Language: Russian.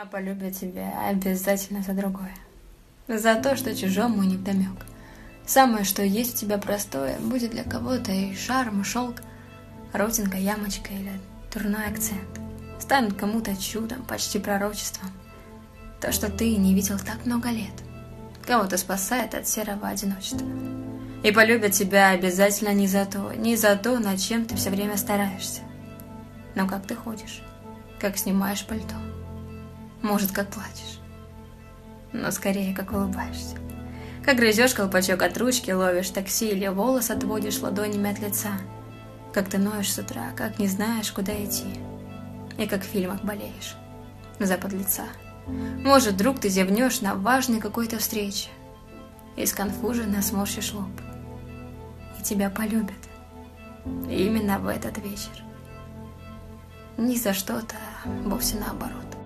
А полюбят тебя обязательно за другое. За то, что чужому не вдомек. Самое, что есть у тебя простое, будет для кого-то и шарм, и шелк, родинка, ямочка или турной акцент. Станут кому-то чудом, почти пророчеством. То, что ты не видел так много лет. Кого-то спасает от серого одиночества. И полюбят тебя обязательно не за то, не за то, над чем ты все время стараешься. Но как ты ходишь, как снимаешь пальто, может, как плачешь, но скорее, как улыбаешься. Как грызешь колпачок от ручки, ловишь такси или волос отводишь ладонями от лица. Как ты ноешь с утра, как не знаешь, куда идти. И как в фильмах болеешь. Запад лица. Может, вдруг ты зевнешь на важной какой-то встрече. И сконфуженно сморщишь лоб. И тебя полюбят. Именно в этот вечер. Не за что-то, вовсе наоборот.